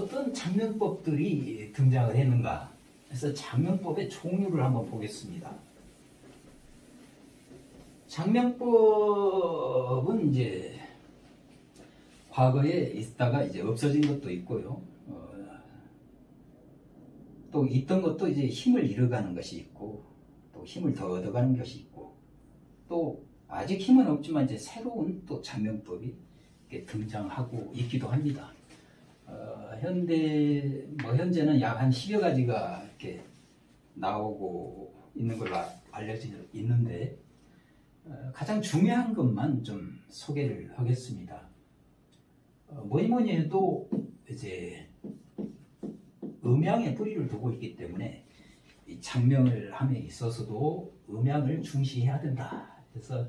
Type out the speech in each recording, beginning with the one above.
어떤 장면법들이 등장을 했는가 그래서 장면법의 종류를 한번 보겠습니다. 장면법은 이제 과거에 있다가 이제 없어진 것도 있고요. 어, 또 있던 것도 이제 힘을 잃어가는 것이 있고 또 힘을 더 얻어가는 것이 있고 또 아직 힘은 없지만 이제 새로운 또 장면법이 등장하고 있기도 합니다. 어, 현대 뭐 현재는 약 한 10여 가지가 이렇게 나오고 있는 걸로 알려져 있는데 어, 가장 중요한 것만 좀 소개를 하겠습니다. 어, 뭐니 뭐니 해도 이제 음양에 뿌리를 두고 있기 때문에 장명을 함에 있어서도 음양을 중시해야 된다. 그래서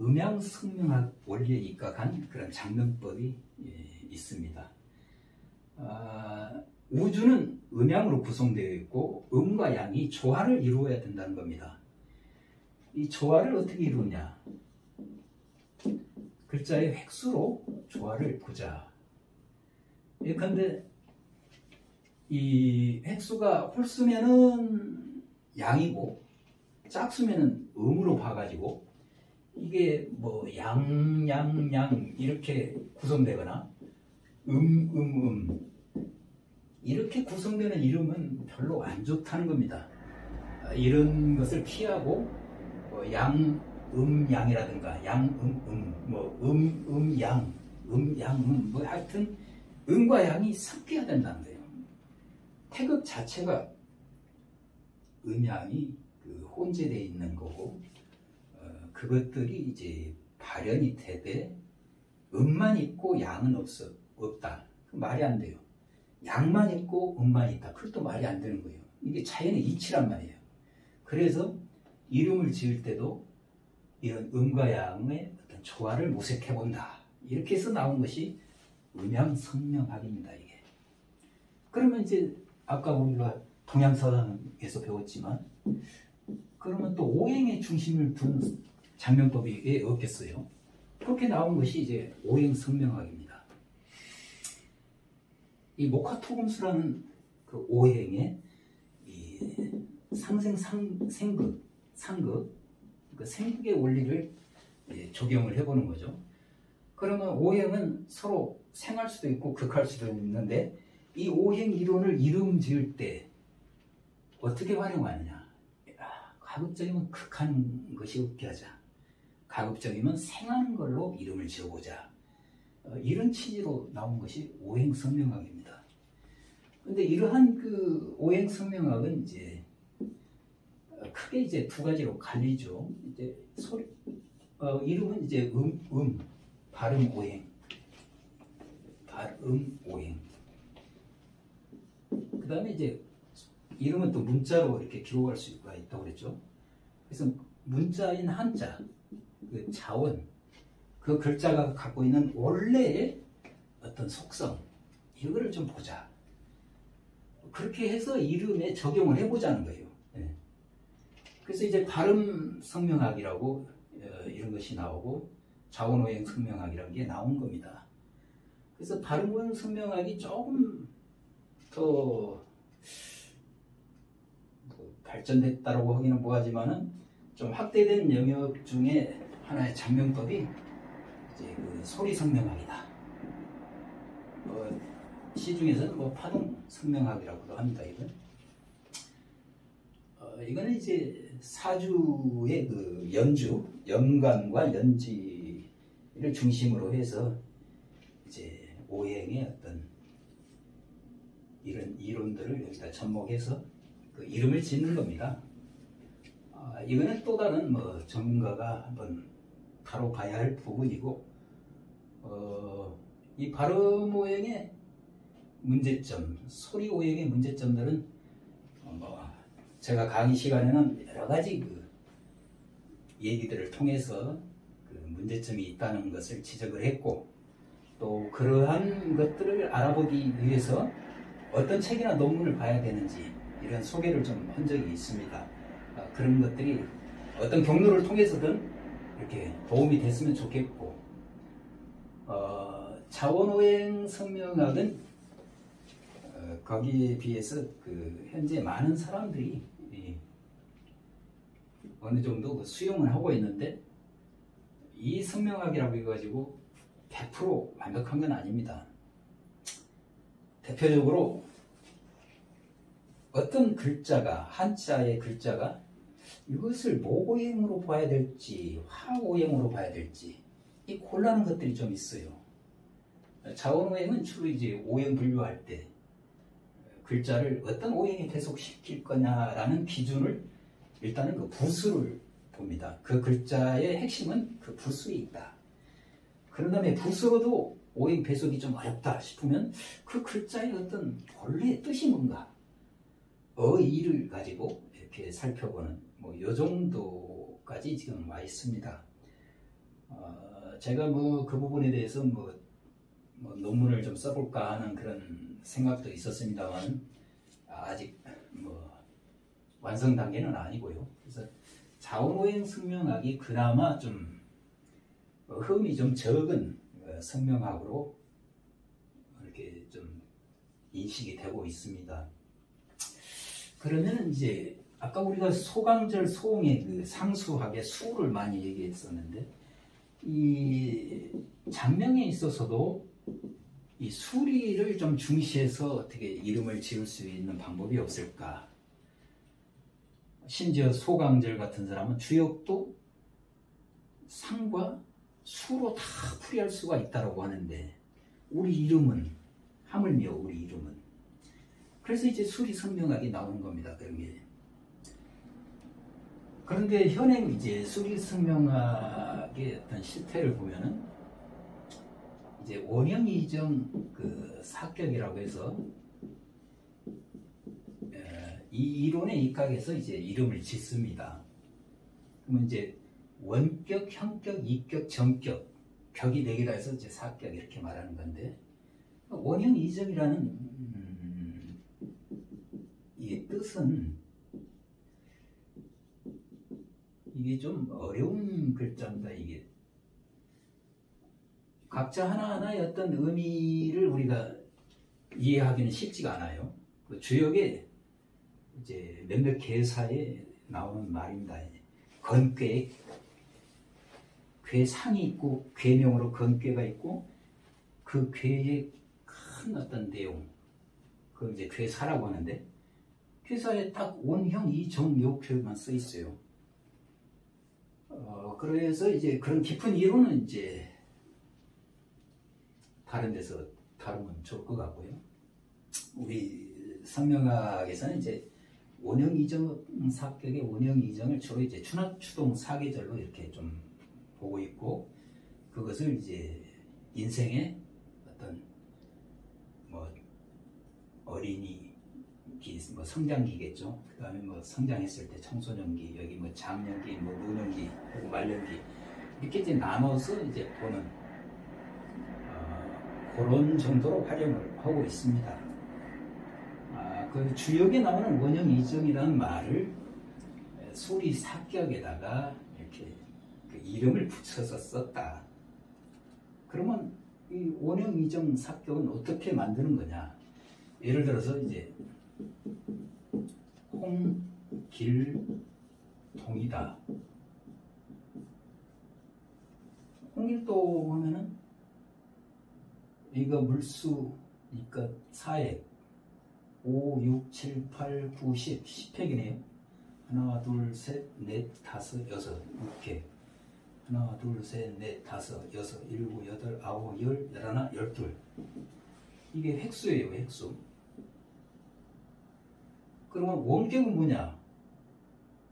음양 성명학 원리에 입각한 그런 장명법이 예, 있습니다. 아, 우주는 음양으로 구성되어 있고 음과 양이 조화를 이루어야 된다는 겁니다. 이 조화를 어떻게 이루냐? 글자의 획수로 조화를 보자. 예컨대 이 획수가 홀수면은 양이고 짝수면은 음으로 봐가지고 이게 뭐 양, 양, 양 이렇게 구성되거나 음, 음, 음 이렇게 구성되는 이름은 별로 안 좋다는 겁니다. 이런 것을 피하고 뭐 양, 음, 양이라든가 양, 음, 음, 뭐 음, 음, 양, 음, 양, 음, 뭐 하여튼 음과 양이 섞여야 된다는 거예요. 태극 자체가 음양이 그 혼재되어 있는 거고 어, 그것들이 이제 발현이 되되 음만 있고 양은 없어 없다. 그 말이 안 돼요. 양만 있고 음만 있다. 그것도 말이 안 되는 거예요. 이게 자연의 이치란 말이에요. 그래서 이름을 지을 때도 이런 음과 양의 어떤 조화를 모색해 본다. 이렇게 해서 나온 것이 음양성명학입니다. 이게. 그러면 이제 아까 우리가 동양서당에서 배웠지만 그러면 또 오행의 중심을 둔 장면법이 왜 없겠어요? 그렇게 나온 것이 이제 오행성명학입니다. 이 목화토금수라는 그 오행의 이 상생 상, 생극, 상극, 그 생극의 원리를 적용을 해보는 거죠. 그러면 오행은 서로 생할 수도 있고 극할 수도 있는데 이 오행 이론을 이름 지을 때 어떻게 활용하느냐? 가급적이면 극하는 것이 없게 하자. 가급적이면 생하는 걸로 이름을 지어보자. 어, 이런 취지로 나온 것이 오행성명학입니다. 근데 이러한 그 오행성명학은 이제 어, 크게 이제 두 가지로 갈리죠. 이제 소리, 어, 이름은 이제 음, 음, 발음 오행, 발음 오행. 그 다음에 이제 이름은 또 문자로 이렇게 기록할 수가 있다고 그랬죠. 그래서 문자인 한자, 그 자원, 그 글자가 갖고 있는 원래의 어떤 속성, 이거를 좀 보자. 그렇게 해서 이름에 적용을 해보자는 거예요. 네. 그래서 이제 발음 성명학이라고 어, 이런 것이 나오고 자원오행 성명학이라는 게 나온 겁니다. 그래서 발음오행 성명학이 조금 더뭐 발전됐다고 하기는 뭐하지만은 좀 확대된 영역 중에 하나의 장면법이 이제 그 소리 성명학이다. 뭐 시중에서는 뭐 파동 성명학이라고도 합니다. 이건. 어, 이거는 이제 사주의 그 연주, 연관과 연지를 중심으로 해서 이제 오행의 어떤 이런 이론들을 여기다 접목해서 그 이름을 짓는 겁니다. 아, 이거는 또 다른 뭐 전문가가 한번 다뤄봐야 할 부분이고 어, 이 발음 오행의 문제점, 소리 오행의 문제점들은 어, 뭐 제가 강의 시간에는 여러 가지 그 얘기들을 통해서 그 문제점이 있다는 것을 지적을 했고 또 그러한 것들을 알아보기 위해서 어떤 책이나 논문을 봐야 되는지 이런 소개를 좀 한 적이 있습니다. 아, 그런 것들이 어떤 경로를 통해서든 이렇게 도움이 됐으면 좋겠고 어, 자원오행 성명학은 어, 거기에 비해서 그 현재 많은 사람들이 어느 정도 그 수용을 하고 있는데 이 성명학이라고 해가지고 100% 완벽한 건 아닙니다. 대표적으로 어떤 글자가 한자의 글자가 이것을 모고행으로 봐야 될지 화오행으로 봐야 될지 이 곤란한 것들이 좀 있어요. 자원오행은 주로 이제 오행 분류할 때 글자를 어떤 오행에 배속시킬 거냐라는 기준을 일단은 그 부수를 봅니다. 그 글자의 핵심은 그 부수에 있다. 그런 다음에 부수로도 오행 배속이 좀 어렵다 싶으면 그 글자의 어떤 본래의 뜻이 뭔가 어의를 가지고 이렇게 살펴보는 뭐 요 정도까지 지금 와 있습니다. 어, 제가 뭐 그 부분에 대해서 뭐, 뭐, 논문을 좀 써볼까 하는 그런 생각도 있었습니다만 아직 뭐 완성 단계는 아니고요. 그래서 자원오행 성명학이 그나마 좀 흠이 좀 적은 어, 성명학으로 이렇게 좀 인식이 되고 있습니다. 그러면 이제 아까 우리가 소강절 소홍의 그 상수학의 수를 많이 얘기했었는데 이 장명에 있어서도 이 수리를 좀 중시해서 어떻게 이름을 지을 수 있는 방법이 없을까? 심지어 소강절 같은 사람은 주역도 상과 수로 다 풀이할 수가 있다고 하는데 우리 이름은 하물며 우리 이름은 그래서 이제 수리 성명학이 나오는 겁니다. 그런 게. 그런데 현행 이제 수리 성명학의 어떤 실태를 보면은 이제 원형 이정 그 사격이라고 해서 이 이론에 입각해서 이제 이름을 짓습니다. 그러면 이제 원격, 형격, 이격, 정격, 격이 네 개라 해서 이제 사격 이렇게 말하는 건데 원형 이정이라는 음, 이 뜻은 이게 좀 어려운 글자입니다. 이게 각자 하나하나의 어떤 의미를 우리가 이해하기는 쉽지가 않아요. 그 주역에 이제 몇몇 개사에 나오는 말입니다. 건괴, 괴상이 있고 괴명으로 건괴가 있고 그 괴의 큰 어떤 내용, 그 이제 괴사라고 하는데 괴사에 딱 원형 이정 요 표현만 써 있어요. 어, 그래서 이제 그런 깊은 이론은 이제 다른 데서 다루면 좋을 것 같고요. 우리 성명학에서는 이제 원형 이정 사격의 원형 이정을 주로 이제 추납 추동 사계절로 이렇게 좀 보고 있고 그것을 이제 인생의 어떤 뭐 어린이 기, 뭐 성장기겠죠. 그 다음에 뭐 성장했을 때 청소년기, 여기 뭐 장년기, 뭐 노년기, 그리고 말년기 이렇게 이제 나눠서 이제 보는 어, 그런 정도로 활용을 하고 있습니다. 그 주역에 나오는 원형 이정이라는 말을 소리 사격에다가 이렇게 그 이름을 붙여서 썼다. 그러면 이 원형 이정 사격은 어떻게 만드는 거냐? 예를 들어서 이제 홍, 길, 동이다. 홍길동 하면은 이거 물수, 이거 사액, 5, 6, 7, 8, 9, 10, 10팩이네요. 하나, 둘, 셋, 넷, 다섯, 여섯, 이렇게. 하나, 둘, 셋, 넷, 다섯, 여섯, 일곱, 여덟, 아홉, 열, 열하나, 열둘. 이게 획수예요, 획수. 그러면 원격은 뭐냐?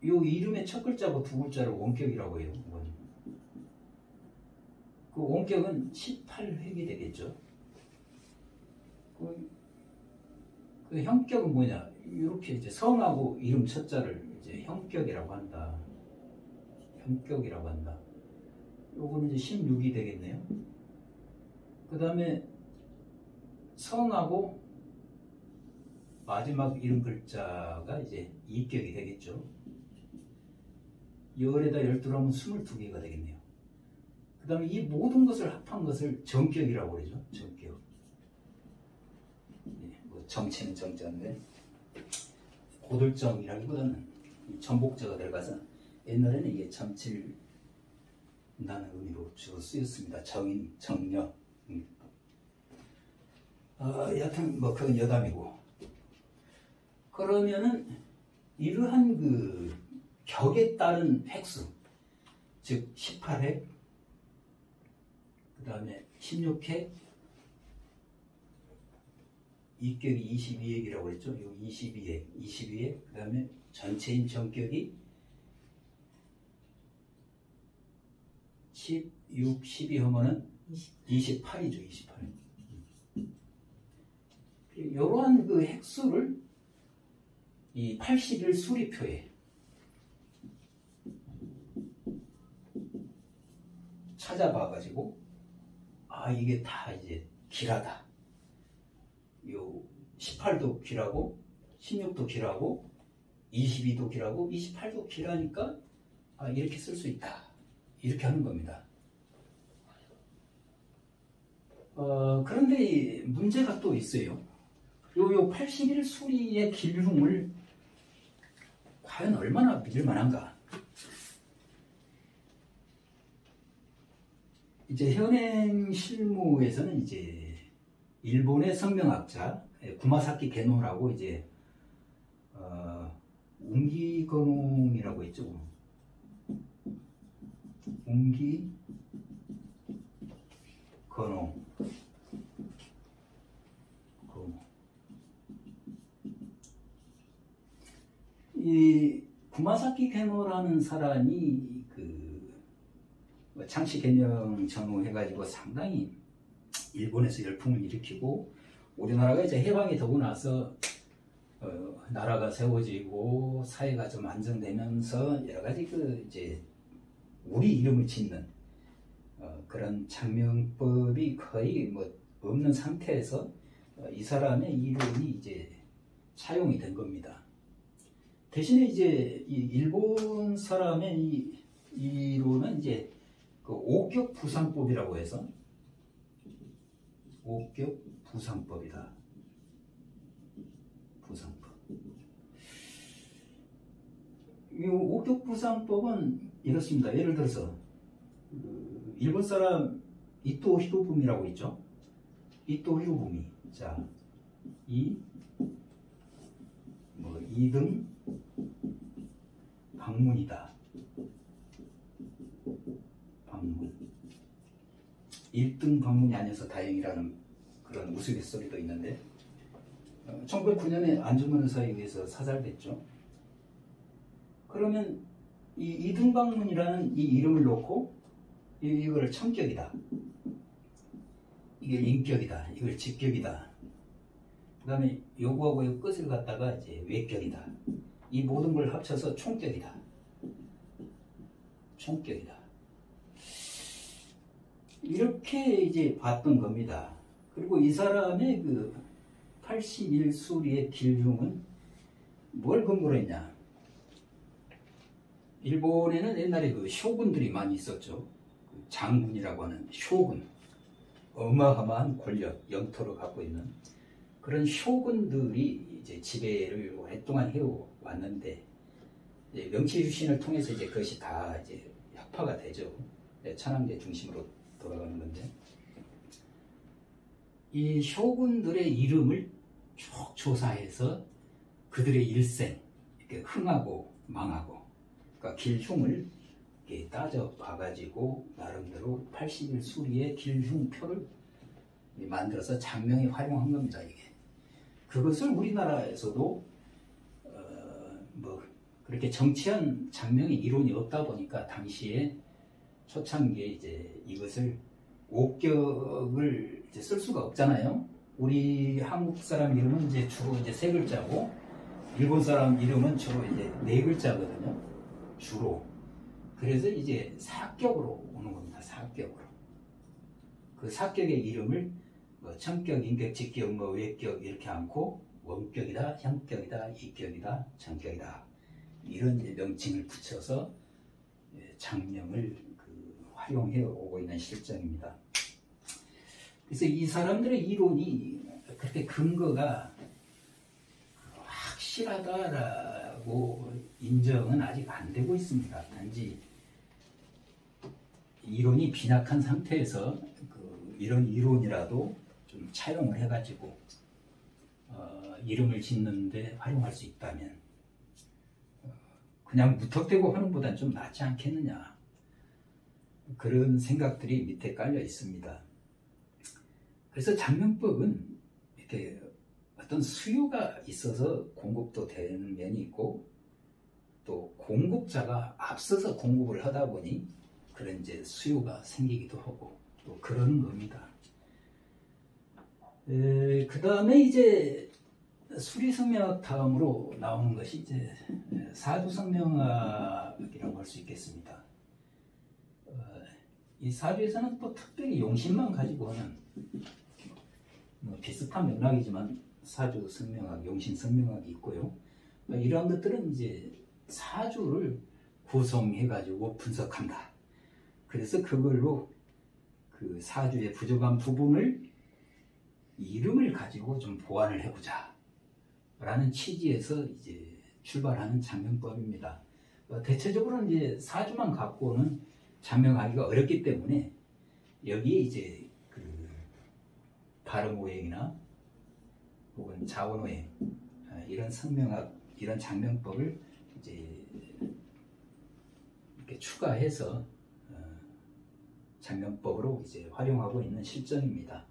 이 이름의 첫 글자고 두 글자를 원격이라고 해요. 그 원격은 18획이 되겠죠. 그 그 형격은 뭐냐? 이렇게 이제 성하고 이름 첫자를 이제 형격이라고 한다. 형격이라고 한다. 요거는 이제 16이 되겠네요. 그 다음에 성하고 마지막 이름 글자가 이제 이격이 되겠죠. 열에다 열두 하면 22개가 되겠네요. 다음에 이 모든 것을 합한 것을 정격이라고 그러죠. 정격. 예, 뭐 정치는 정자인데 고들정이라기보다는 전복자가 들어가서 옛날에는 이게 점칠다는 의미로 주로 쓰였습니다. 정인. 음. 어, 여하튼 뭐 그건 여담이고 그러면은 이러한 그 격에 따른 획수 즉 18획 그 다음에 16획 이격이 22획이라고 그랬죠. 요 22획, 22획 그 다음에 전체인 전격이 16, 12 하면은 28이죠. 28. 이러한 그 핵수를 이 81 수리표에 찾아봐 가지고 아 이게 다 이제 길하다. 요 18도 길하고 16도 길하고 22도 길하고 28도 길하니까 아 이렇게 쓸 수 있다. 이렇게 하는 겁니다. 어, 그런데 문제가 또 있어요. 요, 요 81 수리의 길흉을 과연 얼마나 믿을 만한가? 이제 현행 실무에서는 이제 일본의 성명학자 구마사키 게노라고 이제 어, 웅기건홍이라고 했죠. 웅기 건홍 이 구마사키 게노라는 사람이 그 창씨 개념 전후 해가지고 상당히 일본에서 열풍을 일으키고 우리나라가 이제 해방이 되고 나서 어, 나라가 세워지고 사회가 좀 안정되면서 여러 가지 그 이제 우리 이름을 짓는 어, 그런 장명법이 거의 뭐 없는 상태에서 어, 이 사람의 이름이 이제 차용이 된 겁니다. 대신에 이제 일본 사람의 이, 이론은 이제 그 오격 부상법이라고 해서 오격 부상법이다. 부상법. 이 오격 부상법은 이렇습니다. 예를 들어서 그 일본 사람 이토 히로부미라고 있죠. 이토 히로부미. 자, 이, 뭐, 2등 방문이다. 방문. 1등 방문이 아니어서 다행이라는 그런 우스갯소리도 있는데 1909년에 어, 안중근 의사에 의해서 사살됐죠. 그러면 이 2등 방문이라는 이 이름을 놓고 이걸 청격이다. 이게 인격이다. 이걸 직격이다. 그 다음에 요구하고 요 끝을 갖다가 이제 외격이다. 이 모든 걸 합쳐서 총격이다. 총격이다. 이렇게 이제 봤던 겁니다. 그리고 이 사람의 그 81수리의 길흉은 뭘 근거로 했냐? 일본에는 옛날에 그 쇼군들이 많이 있었죠. 그 장군이라고 하는 쇼군. 어마어마한 권력, 영토를 갖고 있는 그런 쇼군들이 이제 지배를 오랫동안 해왔는데 명치 유신을 통해서 이제 그것이 다 이제 혁파가 되죠. 네, 천황제 중심으로 돌아가는 건데 이 쇼군들의 이름을 쭉 조사해서 그들의 일생 이렇게 흥하고 망하고 그러니까 길흉을 따져 봐가지고 나름대로 81 수리의 길흉표를 만들어서 장명에 활용한 겁니다 이게 그것을 우리나라에서도 어, 뭐 그렇게 정치한 장명의 이론이 없다 보니까 당시에 초창기에 이제 이것을 옥격을 이제 쓸 수가 없잖아요. 우리 한국 사람 이름은 이제 주로 이제 세 글자고 일본 사람 이름은 주로 이제 네 글자거든요. 주로. 그래서 이제 사격으로 오는 겁니다. 사격으로. 그 사격의 이름을 뭐 청격, 인격, 직격, 뭐 외격 이렇게 않고 원격이다, 형격이다, 이격이다, 정격이다 이런 명칭을 붙여서 예, 장명을 그 활용해 오고 있는 실정입니다. 그래서 이 사람들의 이론이 그렇게 근거가 확실하다라고 인정은 아직 안 되고 있습니다. 단지 이론이 빈약한 상태에서 그 이런 이론이라도 좀 차용을 해가지고 어, 이름을 짓는데 활용할 수 있다면 어, 그냥 무턱대고 하는 보단 좀 낫지 않겠느냐 그런 생각들이 밑에 깔려 있습니다. 그래서 장명법은 이렇게 어떤 수요가 있어서 공급도 되는 면이 있고 또 공급자가 앞서서 공급을 하다 보니 그런 이제 수요가 생기기도 하고 또 그러는 겁니다. 그 다음에 이제 수리성명학 다음으로 나오는 것이 이제 사주성명학이라고 할 수 있겠습니다. 어, 이 사주에서는 또 특별히 용신만 가지고 하는 뭐 비슷한 맥락이지만 사주 성명학, 용신 성명학이 있고요. 이러한 것들은 이제 사주를 구성해가지고 분석한다. 그래서 그걸로 그 사주의 부족한 부분을 이름을 가지고 좀 보완을 해보자. 라는 취지에서 이제 출발하는 장명법입니다. 어, 대체적으로는 이제 사주만 갖고는 장명하기가 어렵기 때문에 여기에 이제 그 발음 오행이나 혹은 자원 오행 어, 이런 성명학 이런 장명법을 이제 이렇게 추가해서 장면법으로 이제 활용하고 있는 실정입니다.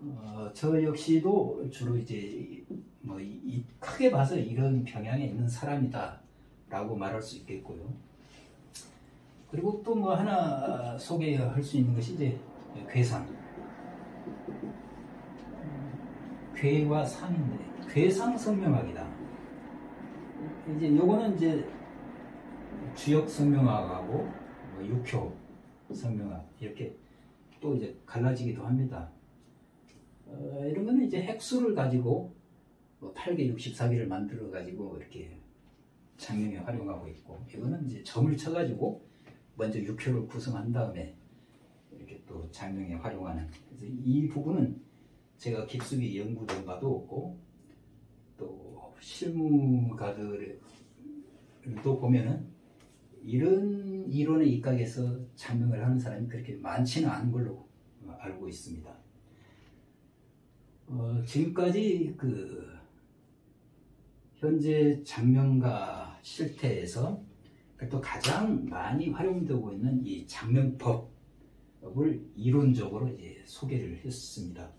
어, 저 역시도 주로 이제 뭐 이, 이, 크게 봐서 이런 평양에 있는 사람이다라고 말할 수 있겠고요. 그리고 또 뭐 하나 소개할 수 있는 것이 이제 괴상. 괴와 상인데 괴상 성명학이다. 이제 요거는 이제 주역 성명학하고 뭐 육효 성명학 이렇게 또 이제 갈라지기도 합니다. 어, 이런 거는 이제 핵수를 가지고 뭐 8개 64개를 만들어 가지고 이렇게 장명에 활용하고 있고 이거는 이제 점을 쳐가지고 먼저 6효를 구성한 다음에 이렇게 또 장명에 활용하는 그래서 이 부분은 제가 깊숙이 연구된 바도 없고 또 실무가들도 보면은 이런 이론에 입각해서 장명을 하는 사람이 그렇게 많지는 않은 걸로 알고 있습니다. 어, 지금까지 그 현재 장면과 실태에서 또 가장 많이 활용되고 있는 이 장면법을 이론적으로 이제 소개를 했습니다.